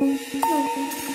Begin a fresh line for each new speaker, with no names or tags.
Música